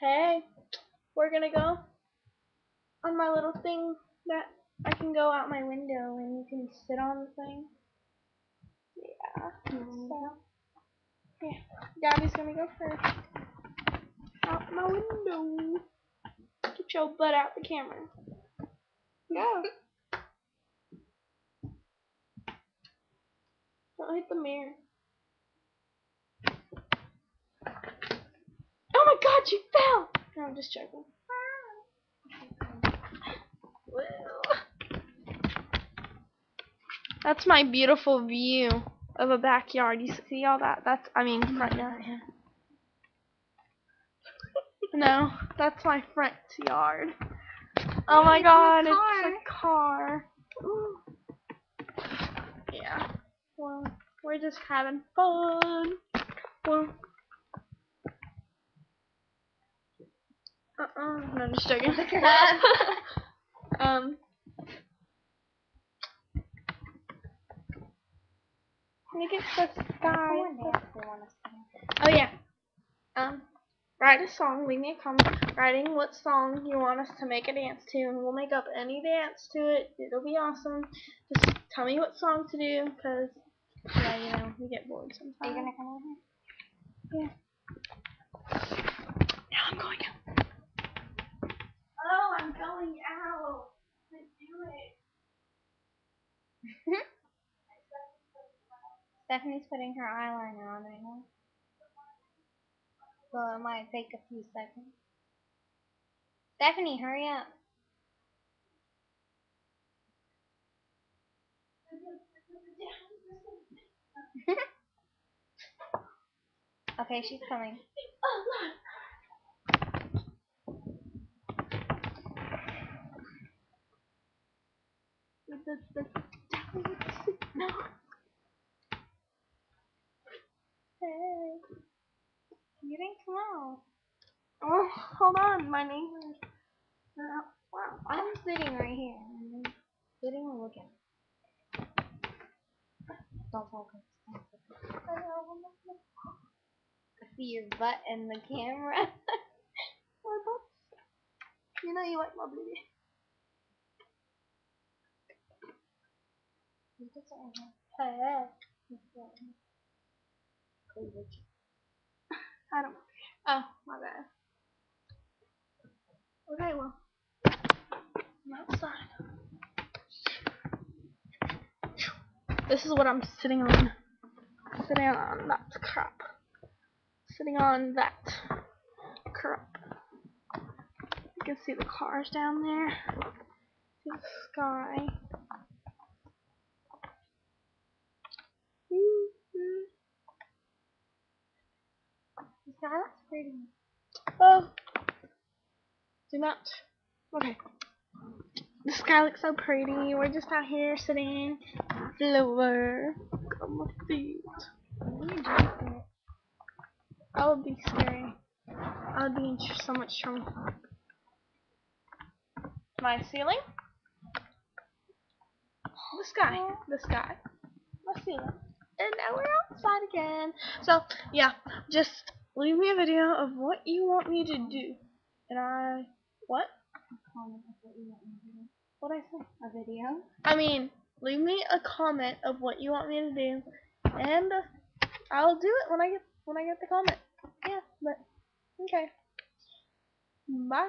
Hey, we're gonna go on my little thing that I can go out my window and you can sit on the thing. Yeah. Mm-hmm. So, yeah. Gabby's gonna go first. Out my window. Get your butt out the camera. Go. Don't hit the mirror. Oh my god, you fell! No, I'm just joking. That's my beautiful view of a backyard. You see all that? That's, I mean, front yard. No, that's my front yard. Oh my god, it's a car. Ooh. Yeah. Well, we're just having fun. Well. Uh-uh. No, just joking. um. Look at the sky. Oh yeah. Um, write a song. Leave me a comment writing what song you want us to make a dance to, and we'll make up any dance to it. It'll be awesome. Just tell me what song to do, cause yeah, you know we get bored sometimes. Are you gonna come over here? Now I'm going out. Oh, I'm going out. Let's do it. Stephanie's putting her eyeliner on right now. So it might take a few seconds. Stephanie, hurry up. okay, she's coming. No. Hey. You didn't come out. Oh, hold on, my neighbors. Uh, wow. I'm sitting right here. And I'm sitting and looking. Don't focus. I see your butt in the camera. My butt. You know you like my booty. Hey. I don't. Oh, my bad. Okay, well. I'm outside. This is what I'm sitting on. Sitting on that crap. Sitting on that crap. You can see the cars down there. See the sky. Sky looks pretty. Um, oh. Zoom out. Okay. The sky looks so pretty. We're just out here sitting on the floor. On my feet. That would be scary. I would be in so much trouble. My ceiling. The sky. The sky. My ceiling. And now we're outside again. So, yeah. Just leave me a video of what you want me to do. And I. What? A Comment of what you want me to do. What I say? A video? I mean, leave me a comment of what you want me to do, and I'll do it when I get when I get the comment. Yeah, but okay. Bye.